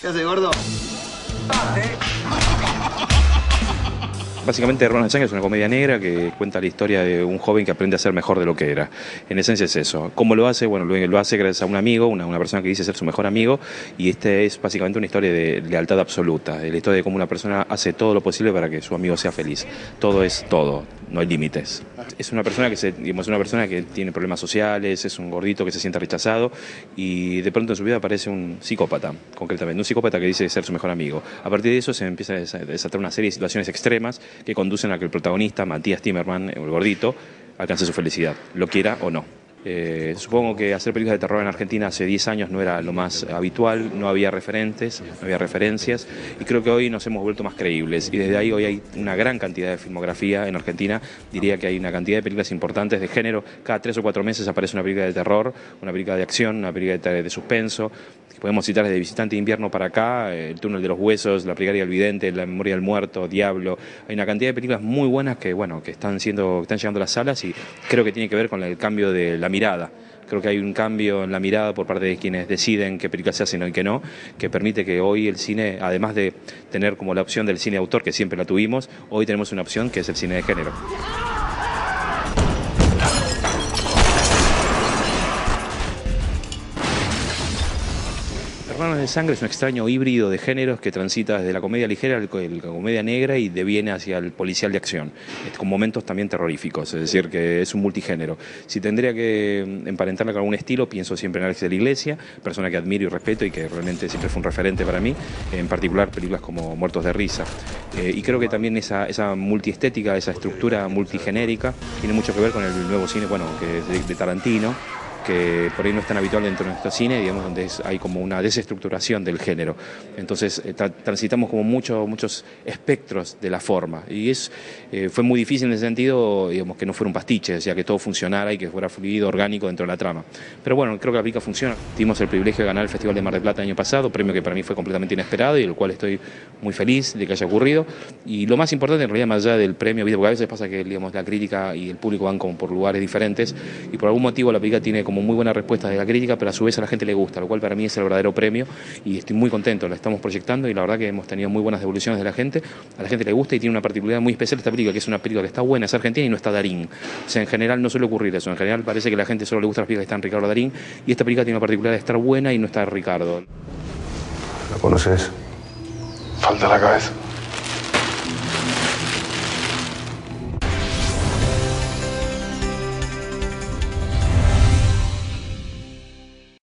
¿Qué hace, gordo? Básicamente Hermanos de es una comedia negra que cuenta la historia de un joven que aprende a ser mejor de lo que era. En esencia es eso. ¿Cómo lo hace? Bueno, lo, hace gracias a un amigo, una, una, persona que dice ser su mejor amigo, y este es básicamente una historia de lealtad absoluta, la historia de cómo una persona hace todo lo posible para que su amigo sea feliz. Todo es todo, no hay límites. Es una persona que se, digamos, una persona que tiene problemas sociales, es un gordito que se siente rechazado y de pronto en su vida aparece un psicópata, concretamente, un psicópata que dice ser su mejor amigo. A partir de eso se empieza a desatar una serie de situaciones extremas que conducen a que el protagonista, Matías Timerman, el gordito, alcance su felicidad, lo quiera o no. Eh, supongo que hacer películas de terror en Argentina hace 10 años no era lo más habitual, no había referentes, no había referencias y creo que hoy nos hemos vuelto más creíbles y desde ahí hoy hay una gran cantidad de filmografía en Argentina, diría que hay una cantidad de películas importantes de género, cada tres o cuatro meses aparece una película de terror, una película de acción, una película de, suspenso, podemos citar desde Visitante de Invierno para acá, El túnel de los huesos, La plegaria del vidente, La memoria del muerto, Diablo, hay una cantidad de películas muy buenas que bueno, que están siendo están llegando a las salas y creo que tiene que ver con el cambio de la mirada. Creo que hay un cambio en la mirada por parte de quienes deciden qué películas se hacen y qué no, que permite que hoy el cine, además de tener como la opción del cine autor, que siempre la tuvimos, hoy tenemos una opción que es el cine de género. Hermanos de Sangre es un extraño híbrido de géneros que transita desde la comedia ligera la comedia negra y deviene hacia el policial de acción, con momentos también terroríficos, es decir, que es un multigénero. Si tendría que emparentarla con algún estilo, pienso siempre en Alex de la Iglesia, persona que admiro y respeto y que realmente siempre fue un referente para mí, en particular películas como Muertos de Risa. Eh, y creo que también esa, esa multiestética, esa estructura multigenérica, tiene mucho que ver con el nuevo cine, bueno, que es de Tarantino, que por ahí no es tan habitual dentro de nuestro cine, digamos, donde hay como una desestructuración del género. Entonces eh, transitamos como mucho, muchos espectros de la forma y es, eh, fue muy difícil en ese sentido, digamos, que no fuera un pastiche, o sea, que todo funcionara y que fuera fluido, orgánico dentro de la trama. Pero bueno, creo que la pica funciona. Tuvimos el privilegio de ganar el Festival de Mar del Plata el año pasado, premio que para mí fue completamente inesperado y del cual estoy muy feliz de que haya ocurrido. Y lo más importante en realidad, más allá del premio, porque a veces pasa que digamos, la crítica y el público van como por lugares diferentes y por algún motivo la pica tiene como muy buena respuesta de la crítica, pero a su vez a la gente le gusta, lo cual para mí es el verdadero premio y estoy muy contento, la estamos proyectando y la verdad que hemos tenido muy buenas devoluciones de la gente, a la gente le gusta y tiene una particularidad muy especial esta película, que es una película que está buena, es argentina y no está Darín. O sea, en general no suele ocurrir eso, en general parece que la gente solo le gusta las películas que están Ricardo Darín y esta película tiene una particularidad de estar buena y no está Ricardo. ¿Lo conoces? Falta la cabeza.